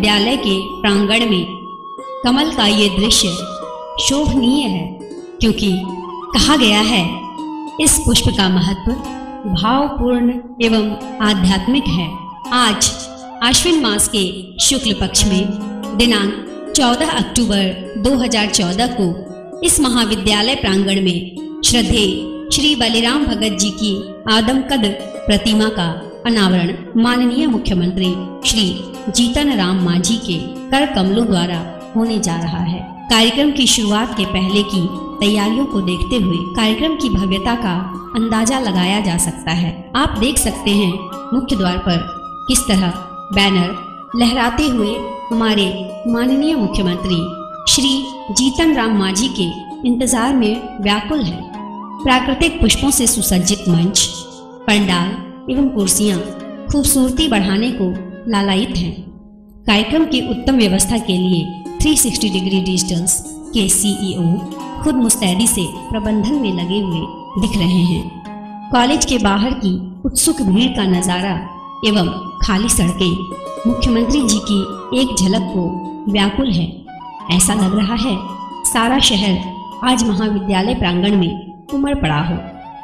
महाविद्यालय के प्रांगण में। कमल का ये दृश्य शोभनीय है, क्योंकि कहा गया है, इस पुष्प का महत्व भावपूर्ण एवं आध्यात्मिक है। आज, आश्विन मास के शुक्ल पक्ष में, दिनांक 14 अक्टूबर 2014 को, इस महाविद्यालय प्रांगण में श्रद्धे श्री बलिराम भगत जी की आदमकद प्रतिमा का अनावरण माननीय मुख्यमंत्री श्री जीतन राम मांझी के कर कमलों द्वारा होने जा रहा है। कार्यक्रम की शुरुआत के पहले की तैयारियों को देखते हुए कार्यक्रम की भव्यता का अंदाज़ा लगाया जा सकता है। आप देख सकते हैं मुख्य द्वार पर किस तरह बैनर लहराते हुए हमारे माननीय मुख्यमंत्री श्री जीतन राम मांझी के इंतज़ार में व्याकुल है। प्राकृतिक पुष्पों से सुसज्जित मंच, पंडाल एवं कुर्सियाँ खूबसूरती बढ़ाने को लालायित हैं। कार्यक्रम की उत्तम व्यवस्था के लिए 360 डिग्री डिजिटल्स के सीईओ खुद मुस्तैदी से प्रबंधन में लगे हुए दिख रहे हैं। कॉलेज के बाहर की उत्सुक भीड़ का नज़ारा एवं खाली सड़कें मुख्यमंत्री जी की एक झलक को व्याकुल है। ऐसा लग रहा है सारा शहर आज महाविद्यालय प्रांगण में उमड़ पड़ा हो।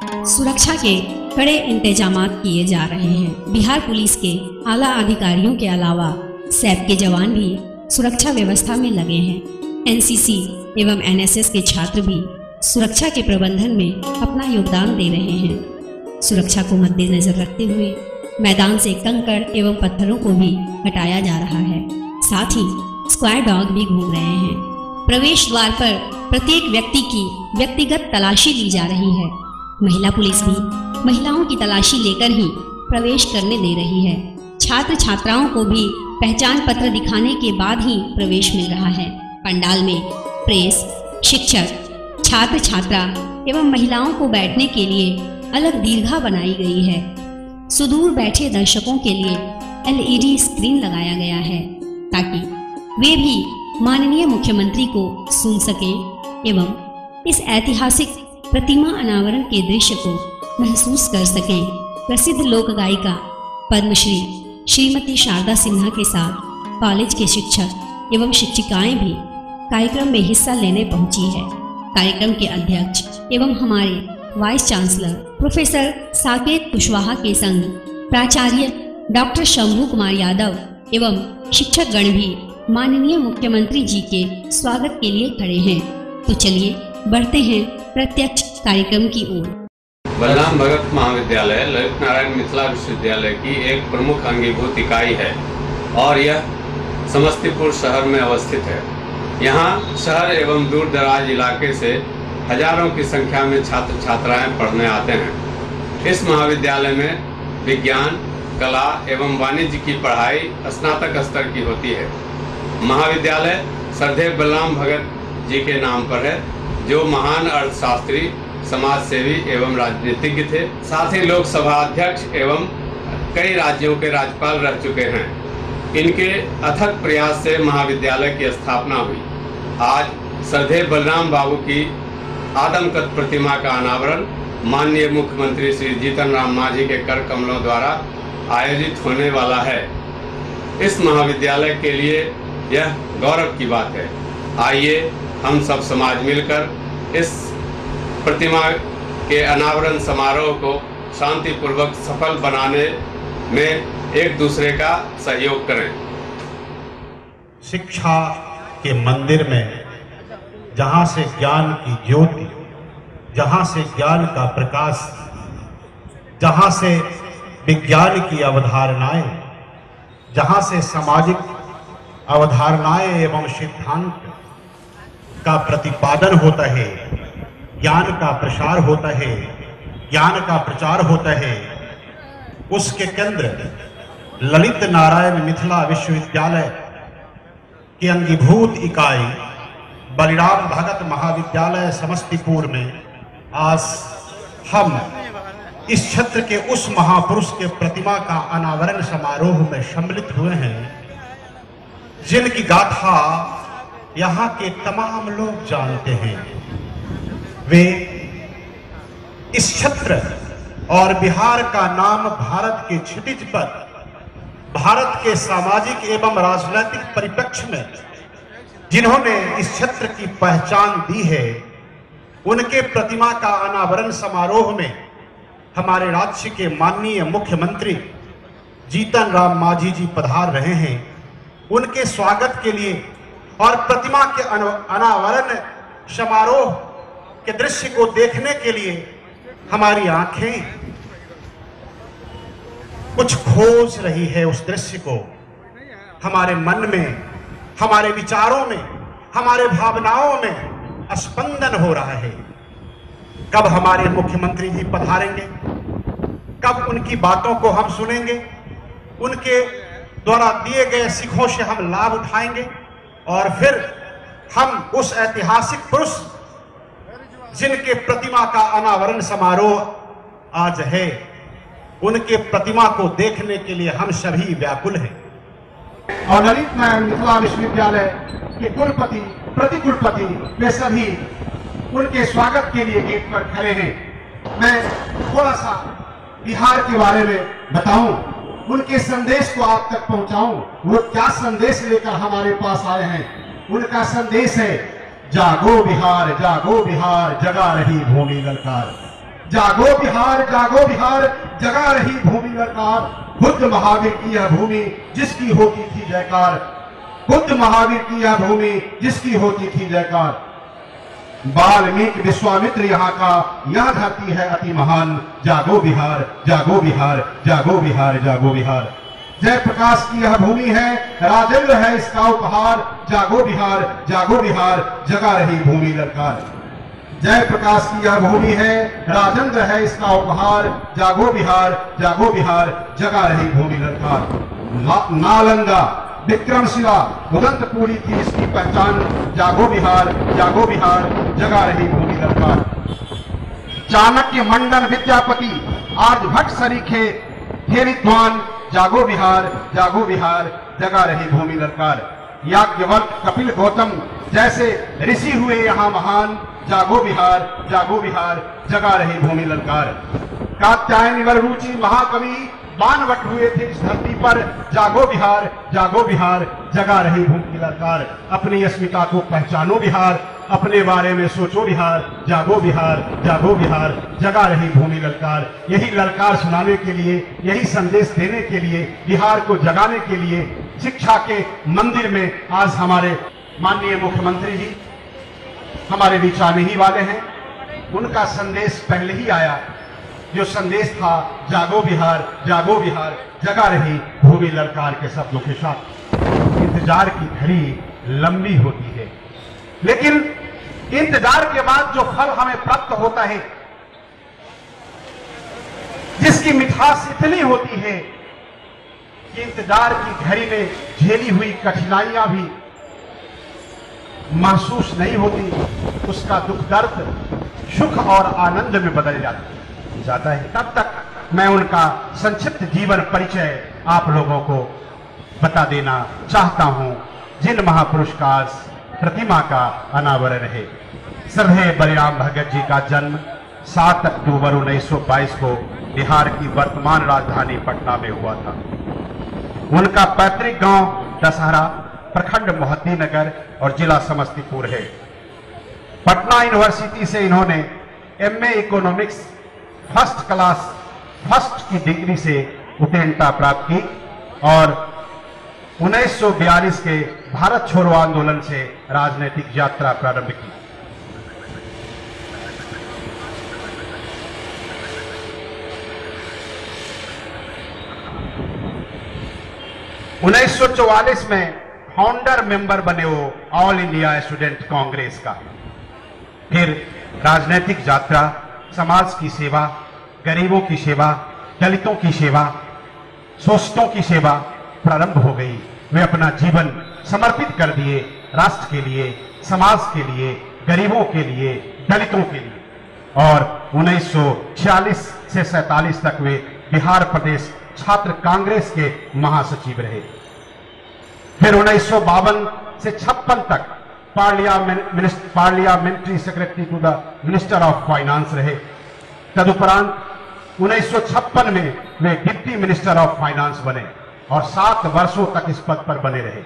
सुरक्षा के कड़े इंतज़ाम किए जा रहे हैं। बिहार पुलिस के आला अधिकारियों के अलावा सैप के जवान भी सुरक्षा व्यवस्था में लगे हैं। एनसीसी एवं एनएसएस के छात्र भी सुरक्षा के प्रबंधन में अपना योगदान दे रहे हैं। सुरक्षा को मद्देनजर रखते हुए मैदान से कंकड़ एवं पत्थरों को भी हटाया जा रहा है। साथ ही स्क्वाड डॉग भी घूम रहे हैं। प्रवेश द्वार पर प्रत्येक व्यक्ति की व्यक्तिगत तलाशी ली जा रही है। महिला पुलिस भी महिलाओं की तलाशी लेकर ही प्रवेश करने दे रही है। छात्र छात्राओं को भी पहचान पत्र दिखाने के बाद ही प्रवेश मिल रहा है। पंडाल में प्रेस, शिक्षक छात्र छात्रा एवं महिलाओं को बैठने के लिए अलग दीर्घा बनाई गई है। सुदूर बैठे दर्शकों के लिए एलईडी स्क्रीन लगाया गया है ताकि वे भी माननीय मुख्यमंत्री को सुन सकें एवं इस ऐतिहासिक प्रतिमा अनावरण के दृश्य को महसूस कर सकें प्रसिद्ध लोक गायिका पद्मश्री श्रीमती शारदा सिन्हा के साथ कॉलेज के शिक्षक एवं शिक्षिकाएँ भी कार्यक्रम में हिस्सा लेने पहुँची है। कार्यक्रम के अध्यक्ष एवं हमारे vice chancellor professor Saket Kushwaha के संग प्राचार्य डॉक्टर शंभू कुमार यादव एवं शिक्षक गण भी माननीय मुख्यमंत्री जी के स्वागत के लिए खड़े हैं। तो चलिए बढ़ते हैं प्रत्यक्ष कार्यक्रम की ओर। बलराम भगत महाविद्यालय, ललित नारायण मिथिला विश्वविद्यालय की एक प्रमुख अंगीभूत इकाई है और यह समस्तीपुर शहर में अवस्थित है। यहाँ शहर एवं दूर दराज इलाके से हज़ारों की संख्या में छात्र छात्राएँ पढ़ने आते हैं। इस महाविद्यालय में विज्ञान, कला एवं वाणिज्य की पढ़ाई स्नातक स्तर की होती है। महाविद्यालय सरदेव बलराम भगत जी के नाम पर है। जो महान अर्थशास्त्री समाज सेवी एवं राजनीतिज्ञ थे, साथ ही लोकसभा अध्यक्ष एवं कई राज्यों के राज्यपाल रह चुके हैं। इनके अथक प्रयास से महाविद्यालय की स्थापना हुई। आज सरदेव बलराम बाबू की आदमकद प्रतिमा का अनावरण माननीय मुख्यमंत्री श्री जीतन राम मांझी के कर कमलों द्वारा आयोजित होने वाला है। इस महाविद्यालय के लिए यह गौरव की बात है। आइए हम सब समाज मिलकर इस प्रतिमा के अनावरण समारोह को शांतिपूर्वक सफल बनाने में एक दूसरे का सहयोग करें। शिक्षा के मंदिर में जहाँ से ज्ञान की ज्योति, जहाँ से ज्ञान का प्रकाश, जहाँ से विज्ञान की अवधारणाएँ, जहाँ से सामाजिक अवधारणाएँ एवं सिद्धांत का प्रतिपादन होता है, ज्ञान का प्रसार होता है, ज्ञान का प्रचार होता है। उसके केंद्र ललित नारायण मिथिला विश्वविद्यालय की अंगीभूत इकाई बलिराम भगत महाविद्यालय समस्तीपुर में आज हम इस क्षेत्र के उस महापुरुष के प्रतिमा का अनावरण समारोह में सम्मिलित हुए हैं, जिनकी गाथा यहाँ के तमाम लोग जानते हैं। वे इस क्षेत्र और बिहार का नाम भारत के क्षितिज पर, भारत के सामाजिक एवं राजनीतिक परिप्रेक्ष्य में जिन्होंने इस क्षेत्र की पहचान दी है, उनके प्रतिमा का अनावरण समारोह में हमारे राज्य के माननीय मुख्यमंत्री जीतन राम मांझी जी पधार रहे हैं। उनके स्वागत के लिए और प्रतिमा के अनावरण समारोह के दृश्य को देखने के लिए हमारी आँखें कुछ खोज रही है उस दृश्य को। हमारे मन में, हमारे विचारों में, हमारे भावनाओं में स्पंदन हो रहा है। कब हमारे मुख्यमंत्री जी पधारेंगे? कब उनकी बातों को हम सुनेंगे? उनके द्वारा दिए गए सिखों से हम लाभ उठाएँगे? और फिर हम उस ऐतिहासिक पुरुष जिनके प्रतिमा का अनावरण समारोह आज है, उनके प्रतिमा को देखने के लिए हम सभी व्याकुल हैं। और ललित नारायण मिथिला विश्वविद्यालय के कुलपति, प्रति कुलपति, वे सभी उनके स्वागत के लिए गेट पर खड़े हैं। मैं थोड़ा सा बिहार के बारे में बताऊँ। उनके संदेश को आप तक पहुंचाऊं। वो क्या संदेश लेकर हमारे पास आए हैं? उनका संदेश है, जागो बिहार जागो बिहार, जगा रही भूमि ललकार। जागो बिहार जागो बिहार, जगा रही भूमि ललकार। बुद्ध महावीर की यह भूमि जिसकी होती थी जयकार। बुद्ध महावीर की यह भूमि जिसकी होती थी जयकार। वाल्मीकि विश्वामित्र यहाँ का, यह धरती है अति महान। जागो बिहार जागो बिहार जागो बिहार जागो बिहार। जय प्रकाश की यह भूमि है, राजेंद्र है इसका उपहार। जागो बिहार जागो बिहार, जगा रही भूमि ललकार। जय प्रकाश की यह भूमि है, राजेंद्र है इसका उपहार। जागो बिहार जागो बिहार, जगा रही भूमि ललकार। नालंदा विक्रमशिला की इसकी पहचान जागो बिहार जागो बिहार जगा रही भूमि ललकार चाणक्य मंडल विद्यापति, आज भट्ट सरीखे, हे विद्वान, जागो बिहार जागो बिहार जगा रही भूमि ललकार याज्ञवल्क कपिल गौतम, जैसे ऋषि हुए यहाँ महान, जागो बिहार जागो बिहार जगा रही भूमि ललकार कात्यायन रुचि महाकवि बानवट हुए थे इस धरती पर। जागो बिहार जागो बिहार जगा रही भूमि ललकार। अपनी अस्मिता को पहचानो बिहार अपने बारे में सोचो बिहार जागो बिहार जागो बिहार जगा रही भूमि ललकार। यही ललकार सुनाने के लिए, यही संदेश देने के लिए बिहार को जगाने के लिए, शिक्षा के मंदिर में आज हमारे माननीय मुख्यमंत्री जी, हमारे बीच आने ही वाले हैं। उनका संदेश पहले ही आया। जो संदेश था, जागो बिहार जागो बिहार। जगा रही भूमि लड़कार के शब्दों के साथ। इंतज़ार की घड़ी लंबी होती है। लेकिन इंतज़ार के बाद जो फल हमें प्राप्त होता है, जिसकी मिठास इतनी होती है कि इंतज़ार की घड़ी में झेली हुई कठिनाइयाँ भी महसूस नहीं होती, उसका दुख दर्द सुख और आनंद में बदल जाता जाता है। तब तक मैं उनका संक्षिप्त जीवन परिचय आप लोगों को बता देना चाहता हूँ। जिन महापुरुष का प्रतिमा का अनावरण है। श्रद्धे बलिराम भगत जी का जन्म 7 अक्टूबर 1922 को बिहार की वर्तमान राजधानी पटना में हुआ था। उनका पैतृक गाँव दशहरा, प्रखंड मोहद्दी नगर और जिला समस्तीपुर है। पटना यूनिवर्सिटी से इन्होंने MA economics first class, first की डिग्री से उत्तीर्णता प्राप्त की और 1942 के भारत छोड़ो आंदोलन से राजनीतिक यात्रा प्रारंभ की। उन्नीस सौ चौवालिस में फाउंडर मेंबर बने वो ऑल इंडिया स्टूडेंट कांग्रेस का। फिर राजनीतिक यात्रा समाज की सेवा, गरीबों की सेवा, दलितों की सेवा शोषितों की सेवा प्रारंभ हो गई। वे अपना जीवन समर्पित कर दिए राष्ट्र के लिए, समाज के लिए, गरीबों के लिए, दलितों के लिए। और 1946 से सैतालीस तक वे बिहार प्रदेश छात्र कांग्रेस के महासचिव रहे। फिर उन्नीस सौ बावन से छप्पन तक parliamentary secretary to the minister of finance रहे। तदुपरांत उन्नीस में वे डिप्टी मिनिस्टर ऑफ़ फाइनेंस बने और सात वर्षों तक इस पद पर बने रहे।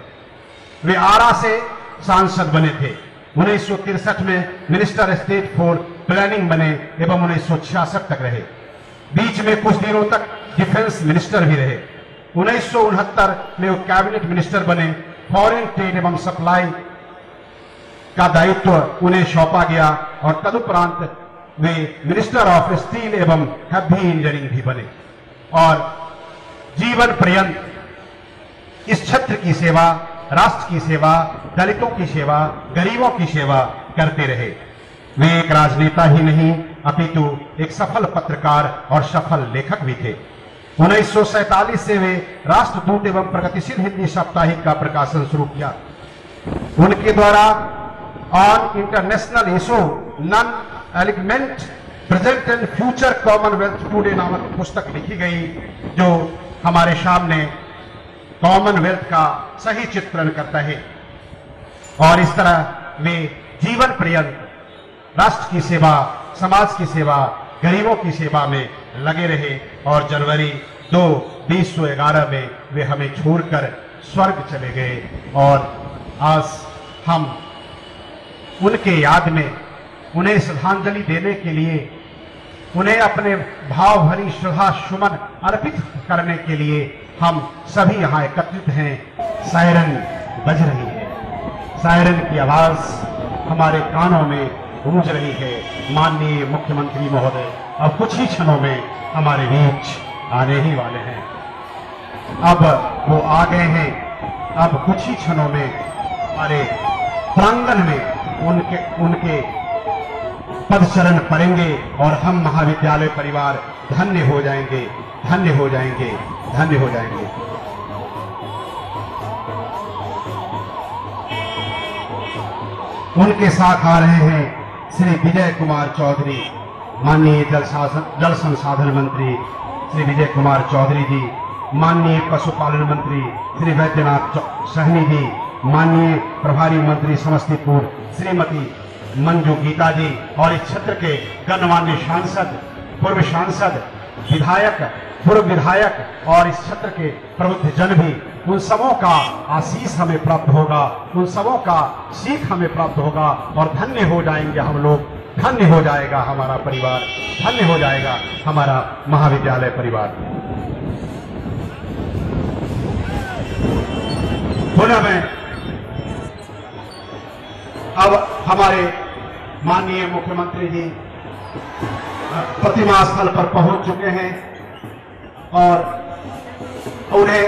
वे आरा से सांसद बने थे। उन्नीस में मिनिस्टर स्टेट फॉर प्लानिंग बने एवं उन्नीस सौ छियासठ तक रहे। बीच में कुछ दिनों तक डिफेंस मिनिस्टर भी रहे। उन्नीस सौ उनहत्तर में वो कैबिनेट मिनिस्टर बने, फॉरेन ट्रेड एवं सप्लाई का दायित्व उन्हें सौंपा गया और तदुपरांत वे मिनिस्टर ऑफ़ स्टील एवं हैवी इंजीनियरिंग भी बने। और जीवन पर्यंत इस क्षेत्र की सेवा, राष्ट्र की सेवा, दलितों की सेवा, गरीबों की सेवा करते रहे। वे एक राजनेता ही नहीं, अपितु एक सफल पत्रकार और सफल लेखक भी थे। उन्नीस से वे राष्ट्रदूत एवं प्रगतिशील हिंदी साप्ताहिक का प्रकाशन शुरू किया। उनके द्वारा international issue non alignment present and future commonwealth today नामक पुस्तक लिखी गई, जो हमारे सामने कॉमनवेल्थ का सही चित्रण करता है। और इस तरह वे जीवन पर्यंत राष्ट्र की सेवा, समाज की सेवा, गरीबों की सेवा में लगे रहे और जनवरी दो, बीस सौ ग्यारह में वे हमें छोड़कर स्वर्ग चले गए। और आज हम उनके याद में, उन्हें श्रद्धांजलि देने के लिए, उन्हें अपने भाव भरी श्रद्धा सुमन अर्पित करने के लिए हम सभी यहाँ एकत्रित हैं। सायरन बज रही है। सायरन की आवाज़ हमारे कानों में गूंज रही है। माननीय मुख्यमंत्री महोदय, अब कुछ ही क्षणों में हमारे बीच आने ही वाले हैं। अब वो आ गए हैं। अब कुछ ही क्षणों में हमारे प्रांगण में उनके उनके पदचरण पड़ेंगे और हम महाविद्यालय परिवार धन्य हो जाएँगे, धन्य हो जाएँगे, धन्य हो जाएँगे। उनके साथ आ रहे हैं श्री विजय कुमार चौधरी, माननीय जल शासन, जल संसाधन मंत्री श्री विजय कुमार चौधरी जी, माननीय पशुपालन मंत्री श्री वैद्यनाथ सहनी जी माननीय प्रभारी मंत्री समस्तीपुर, श्रीमती मंजू गीता जी और इस क्षेत्र के गणमान्य सांसद, पूर्व सांसद, विधायक, पूर्व विधायक, और इस क्षेत्र के प्रबुद्ध जन भी, उन सबों का आशीष हमें प्राप्त होगा, उन सबों का सीख हमें प्राप्त होगा, और धन्य हो जाएँगे हम लोग, धन्य हो जाएगा हमारा परिवार, धन्य हो जाएगा हमारा महाविद्यालय परिवार। पुनः मैं अब हमारे माननीय मुख्यमंत्री जी प्रतिमा स्थल पर पहुँच चुके हैं और उन्हें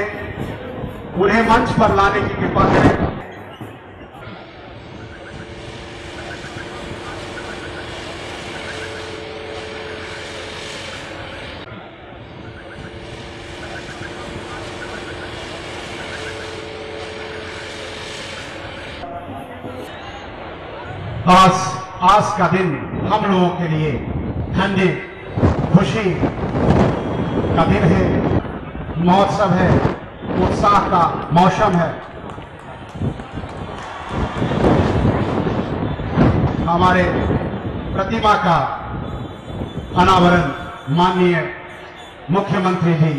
उन्हें मंच पर लाने की कृपा करें। आज आज का दिन हम लोगों के लिए धन्य खुशी का दिन है। महोत्सव है, उत्साह का मौसम है। हमारे प्रतिमा का अनावरण माननीय मुख्यमंत्री जी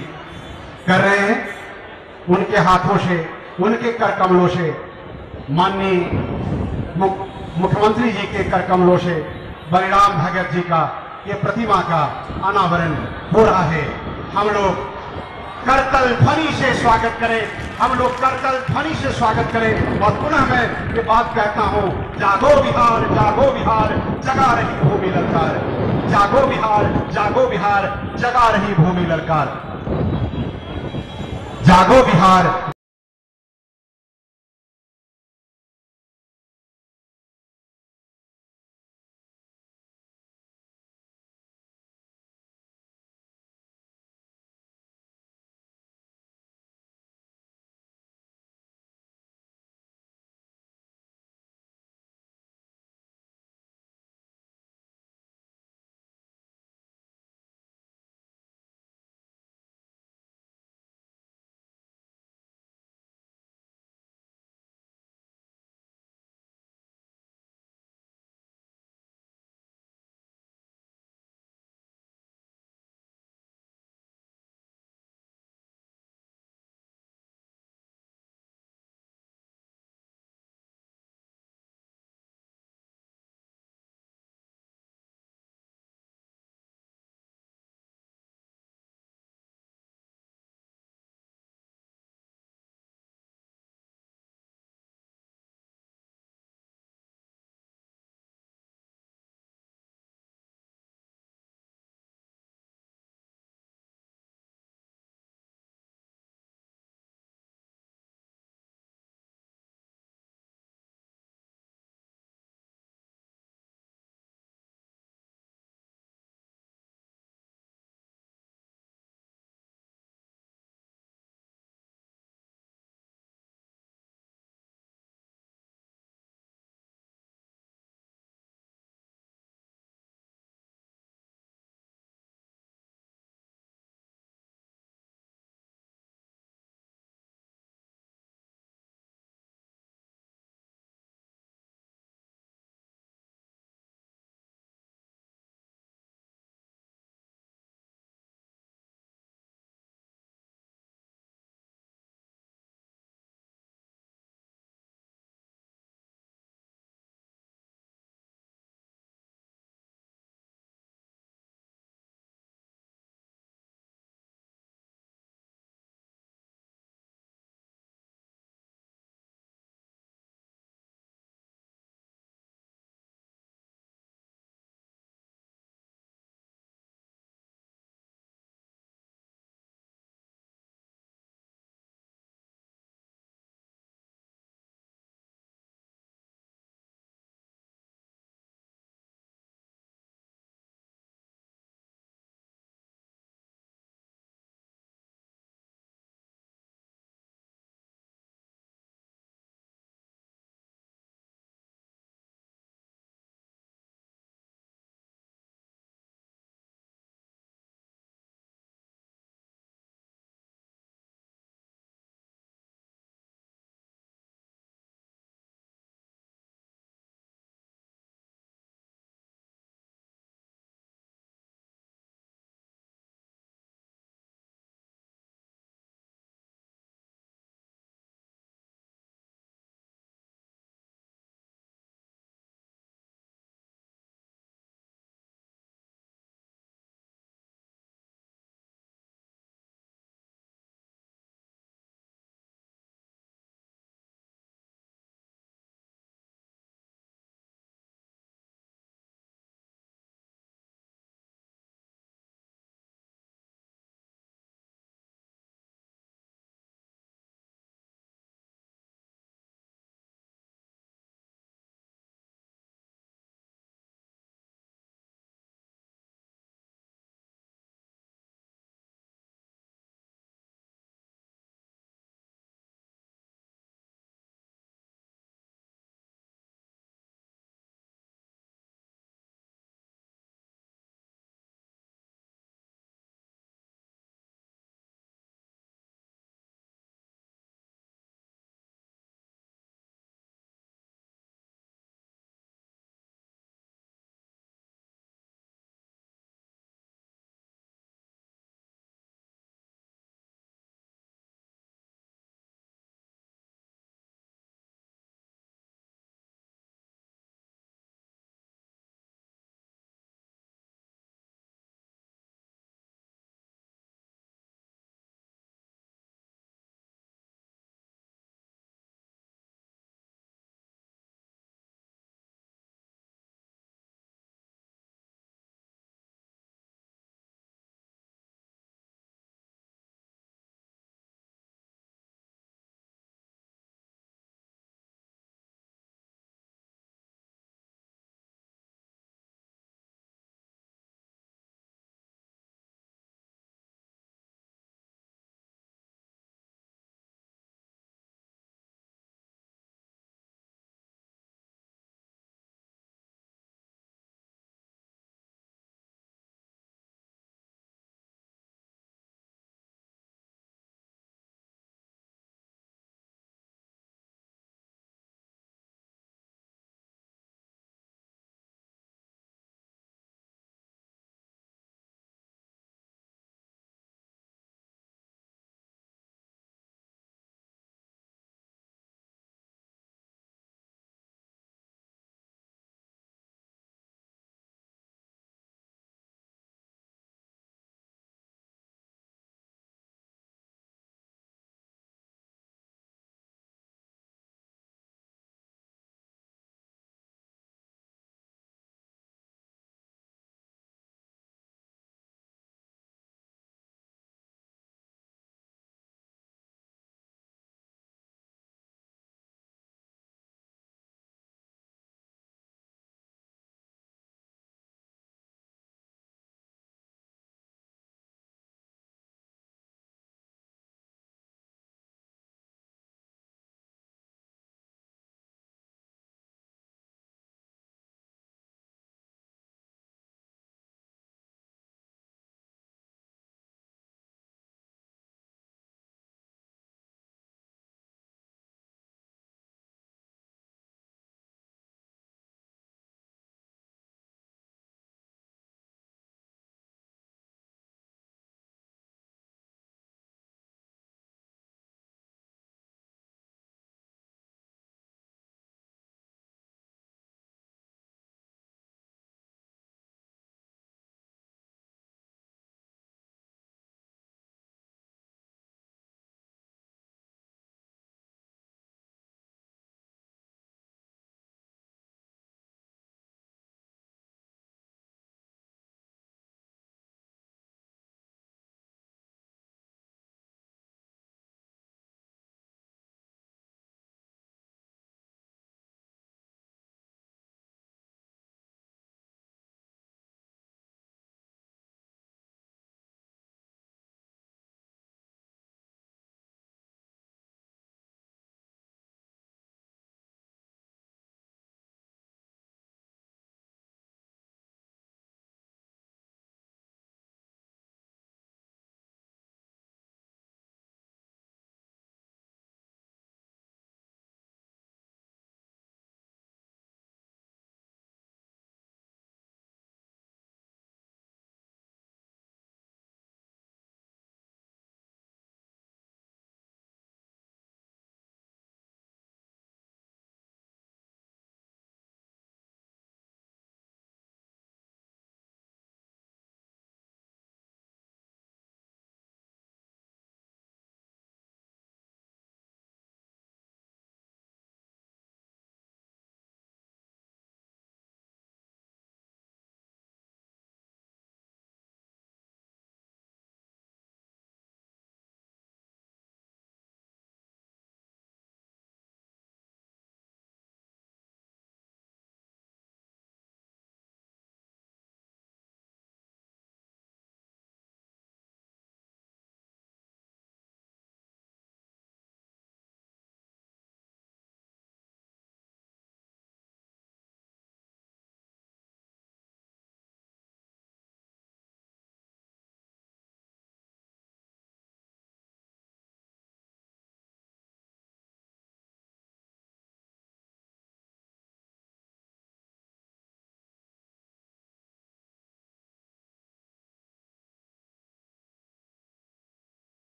कर रहे हैं। उनके हाथों से, उनके कर कमलों से माननीय मुख्यमंत्री जी के कर कमलों से बलिराम भगत जी का ये प्रतिमा का अनावरण हो रहा है। हम लोग करतल ध्वनि से स्वागत करें। हम लोग करतल ध्वनि से स्वागत करें। और पुनः मैं ये बात कहता हूँ, जागो बिहार जागो बिहार, जगा रही भूमि ललकार। जागो बिहार जागो बिहार, जगा रही भूमि ललकार। जागो बिहार